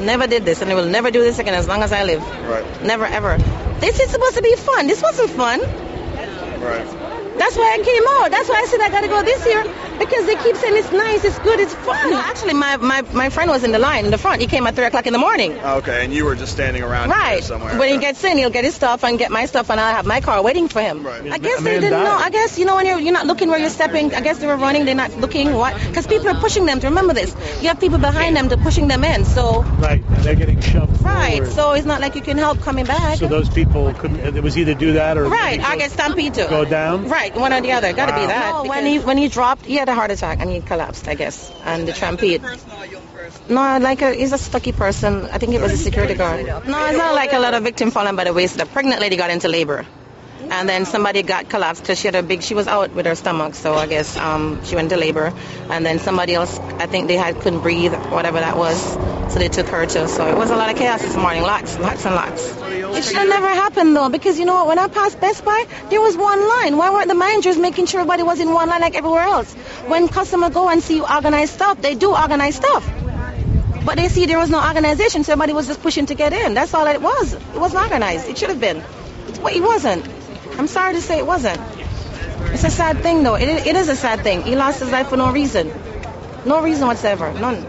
Never did this, and I will never do this again as long as I live. Right. Never ever. This is supposed to be fun. This wasn't fun. Right. That's why I came out. That's why I said I gotta go this year because they keep saying it's nice, it's good, it's fun. Actually, my, my, my friend was in the line in the front. He came at three o'clock in the morning. Oh, okay, and you were just standing around here Right. somewhere. When he gets in, he'll get his stuff and get my stuff, and I'll have my car waiting for him. Right. I guess they didn't died. know. I guess you know when you're you're not looking where you're stepping. I guess they were running. They're not looking what because people are pushing them. To remember this, you have people behind them to pushing them in. So Right. And they're getting shoved right. forward. So it's not like you can help coming back. So those people couldn't. It was either do that or Right, I go- get stampede too. go down? Right, one or the other. Got to be that. No, when he when he dropped, he had a heart attack and he collapsed, I guess, and the trampede. No, like a, he's a stocky person. I think it was a security guard. No, it's not like a lot of victim falling by the waist. A pregnant lady got into labor. And then somebody got collapsed because she had a big, she was out with her stomach, so I guess um, she went to labor. And then somebody else, I think they had couldn't breathe, whatever that was, so they took her too. So it was a lot of chaos this morning, lots, lots and lots. It should have never happened though, because you know what? When I passed Best Buy, there was one line. Why weren't the managers making sure everybody was in one line like everywhere else? When customers go and see you organized stuff, they do organized stuff. But they see there was no organization, so everybody was just pushing to get in. That's all it was. It wasn't organized. It should have been. But it wasn't. I'm sorry to say it wasn't. It's a sad thing though. It, it is a sad thing. He lost his life for no reason. No reason whatsoever. None.